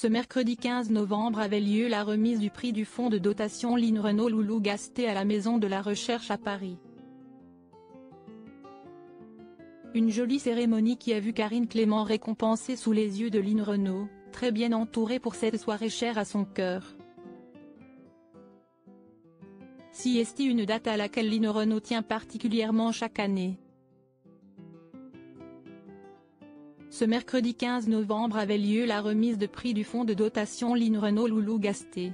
Ce mercredi 15 novembre avait lieu la remise du prix du fonds de dotation Line Renault Loulou Gasté à la Maison de la Recherche à Paris. Une jolie cérémonie qui a vu Karine Clément récompensée sous les yeux de Line Renault, très bien entourée pour cette soirée chère à son cœur. Siesti une date à laquelle Line Renault tient particulièrement chaque année. Ce mercredi 15 novembre avait lieu la remise de prix du fonds de dotation Line Renault Loulou Gasté.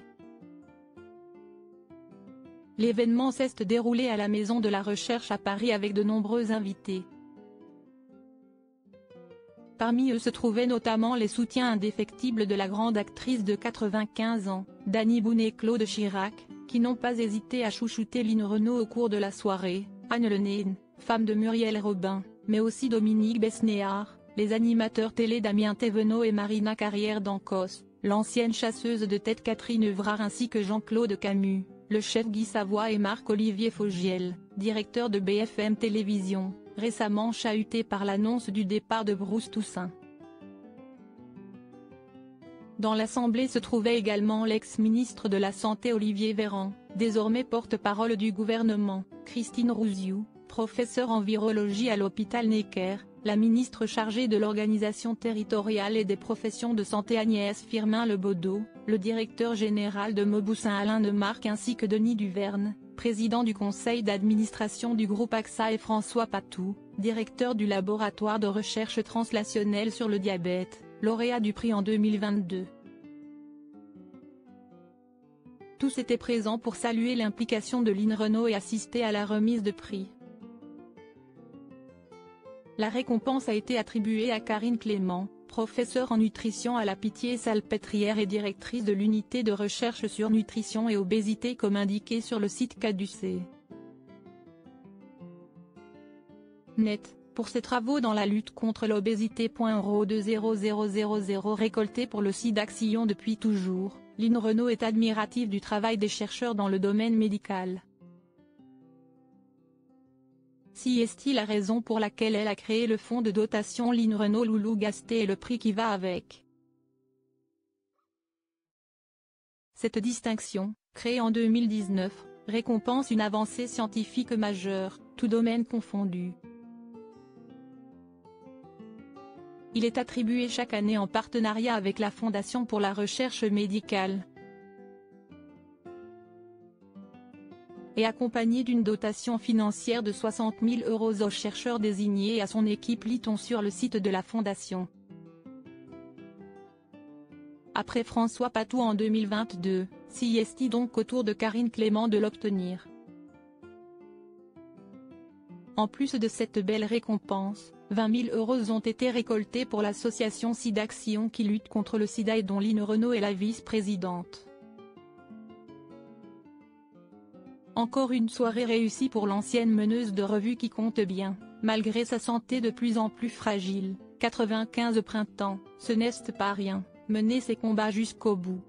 L'événement s'est déroulé à la Maison de la Recherche à Paris avec de nombreux invités. Parmi eux se trouvaient notamment les soutiens indéfectibles de la grande actrice de 95 ans, Dany Boone et Claude Chirac, qui n'ont pas hésité à chouchouter Line Renault au cours de la soirée, Anne Lenaine, femme de Muriel Robin, mais aussi Dominique Besnéard, les animateurs télé Damien Thévenot et Marina Carrière d'Ancos, l'ancienne chasseuse de tête Catherine Evrard ainsi que Jean-Claude Camus, le chef Guy Savoie et Marc-Olivier Fogiel, directeur de BFM Télévision, récemment chahuté par l'annonce du départ de Bruce Toussaint. Dans l'Assemblée se trouvait également l'ex-ministre de la Santé Olivier Véran, désormais porte-parole du gouvernement, Christine Rouziou, professeure en virologie à l'hôpital Necker, la ministre chargée de l'organisation territoriale et des professions de santé Agnès Firmin-Lebaudot, le directeur général de Mauboussin Alain Marc ainsi que Denis Duverne, président du conseil d'administration du groupe AXA et François Patou, directeur du laboratoire de recherche translationnelle sur le diabète, lauréat du prix en 2022. Tous étaient présents pour saluer l'implication de Lynn Renault et assister à la remise de prix. La récompense a été attribuée à Karine Clément, professeure en nutrition à la Pitié-Salpêtrière et directrice de l'unité de recherche sur nutrition et obésité comme indiqué sur le site Caducé. Net, pour ses travaux dans la lutte contre l'obésité. 20000 récolté pour le site depuis toujours, Lynn Renault est admirative du travail des chercheurs dans le domaine médical. Si est-il la raison pour laquelle elle a créé le fonds de dotation Line Renault Loulou Gasté et le prix qui va avec. Cette distinction, créée en 2019, récompense une avancée scientifique majeure, tout domaine confondu. Il est attribué chaque année en partenariat avec la Fondation pour la recherche médicale, et accompagné d'une dotation financière de 60 000 euros aux chercheurs désignés et à son équipe lit-on sur le site de la Fondation. Après François Patou en 2022, s'y est donc autour de Karine Clément de l'obtenir. En plus de cette belle récompense, 20 000 euros ont été récoltés pour l'association SIDAction qui lutte contre le sida et dont Line Renault est la vice-présidente. Encore une soirée réussie pour l'ancienne meneuse de revue qui compte bien, malgré sa santé de plus en plus fragile, 95 printemps, ce n'est pas rien, mener ses combats jusqu'au bout.